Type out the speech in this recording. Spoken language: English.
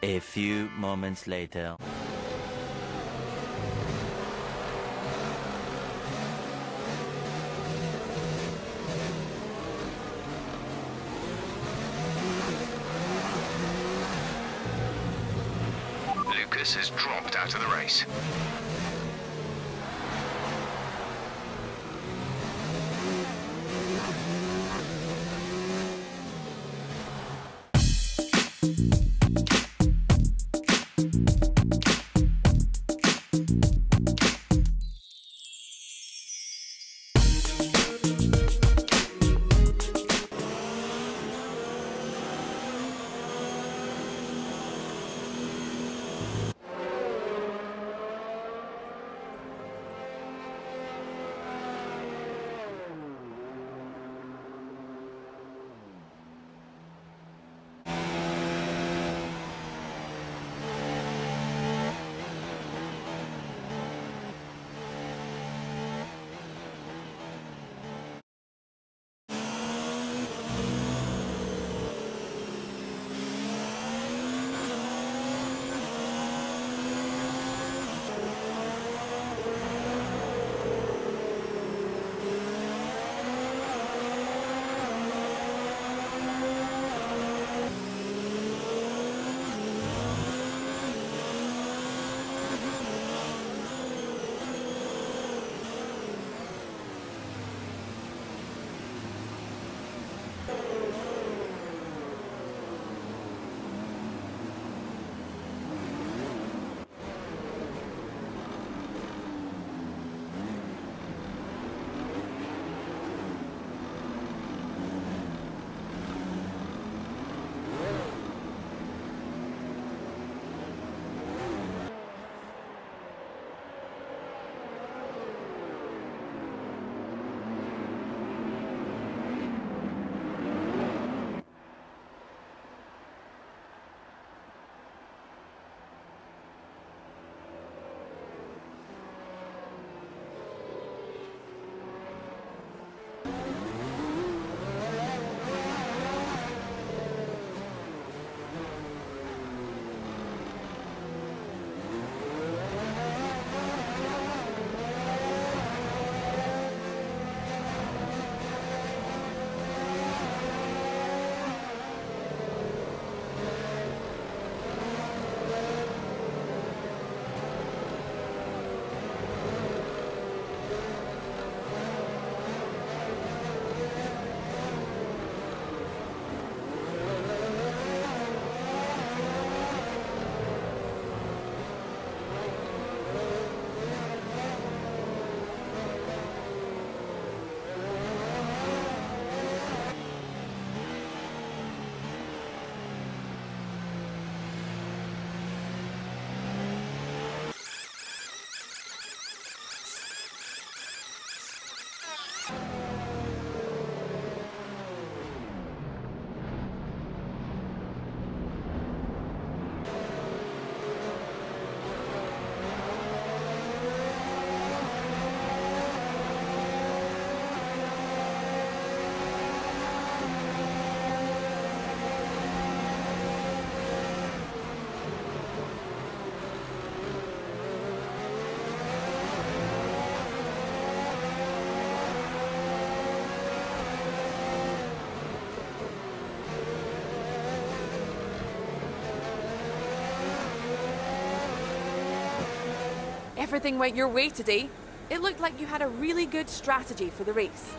A few moments later. Lucas has dropped out of the race. Everything went your way today. It looked like you had a really good strategy for the race.